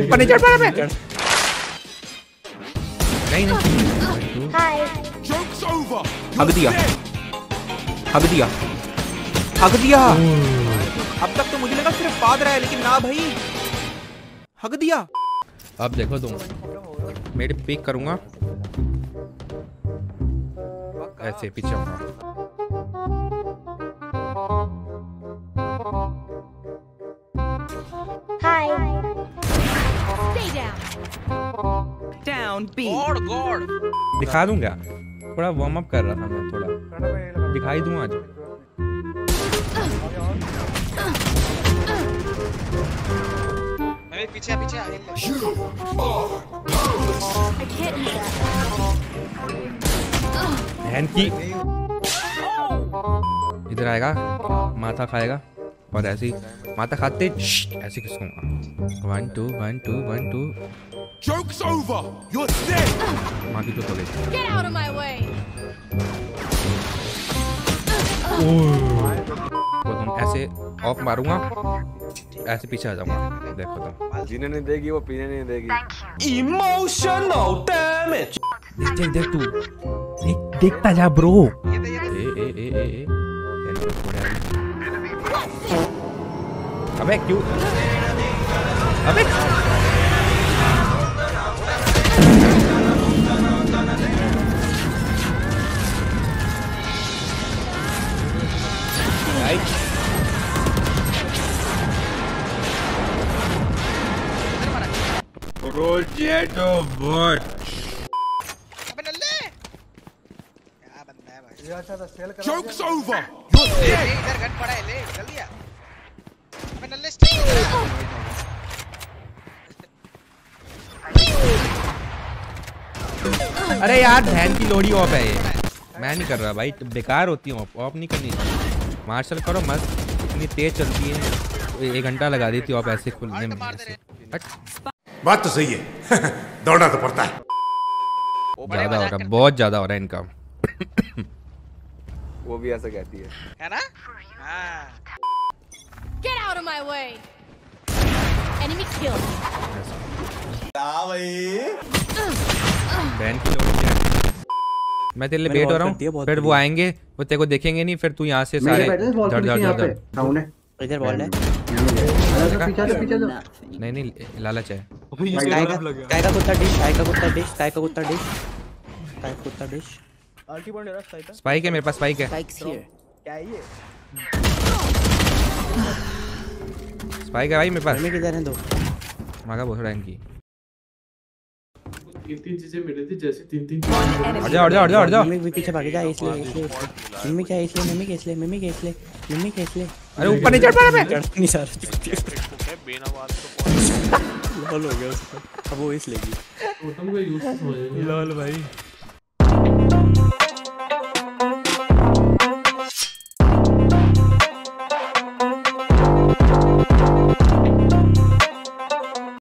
ऊपर नहीं चढ़ पा रहा मैं। नहीं नहीं। हग दिया। हग दिया। हग दिया। अब तक तो मुझे लगा सिर्फ़ पाद रहा है लेकिन ना भाई। हग दिया। अब देखो तुम। मेरे पिक करूँगा। ऐसे पीछे Down. B. दिखा दूँगा। थोड़ा वार्म अप कर रहा था मैं थोड़ा। दिखाई दूँ आज? पीछे पीछे आ की। इधर आएगा माथा खाएगा। और ऐसे ही माथा खाते श्श्श, ऐसे खिसकूँगा one two one two one two Joke's over! You're dead! माँ की तो तो गई Get out of my way. तो तुम ऐसे ऑफ़ मारूँगा ऐसे पीछे आ जाऊँगा देखो तुम जीने नहीं देगी वो पीने नहीं देगी Emotional damage. देख देख देख तू देख देखता जा ब्रो ये दे ये दे ए ए ए ए ए Come back, you. Come back. Right. Progetto Butch. Joke's over! You're dead! इधर गन पड़ा है ले जल्दी आ अबे नल्ले स्टे अरे यार बहन की लोड़ी ऑफ़ है ये। मैं नहीं कर रहा भाई तो बेकार होती है ऑफ़ ऑफ़ नहीं करनी। चाहिए मार्शल करो मस्त इतनी तेज चलती है। एक घंटा लगा देती ऑफ़ ऐसे खुलने में। बात तो सही है। दौड़ना तो पड़ता है। ज़्यादा हो रहा है बहुत ज़्यादा हो रहा है इनका। वो भी ऐसा कहती है। है ना? हाँ। Get out of my way. Enemy killed. बहन की मैं तेरे लिए वेट हो रहा हूँ। फिर वो आएँगे वो तेरे को देखेंगे नहीं फिर तू यहाँ से सारे धड़ धड़ धड़ धड़ है इधर बॉल है। नहीं नहीं लालच है। का काय का कुत्ता डिश काय का कुत्ता डिश काय का कुत्ता डिश। काय का कुत्ता डिश। स्पाइक है। मेरे पास स्पाइक है। स्पाइक्स हियर स्पाइक है भाई मेरे पास। मम्मी किधर है दो? मांगा बहुत रैंक की। तीन तीन चीज़ें मिली थी जैसे तीन तीन हट जाओ हट जाओ हट जाओ हट जाओ मम्मी पीछे भाग जा इसलिए। मम्मी क्या इसलिए मम्मी क्या इसलिए मम्मी क्या इसलिए मम्मी क्या इसलिए अरे ऊपर नहीं चढ़ पा रहा मैं। चढ़ नहीं सर लॉल हो गया उसका। अब वो इसलिए टोटम का यूज़ समझ लॉल भाई।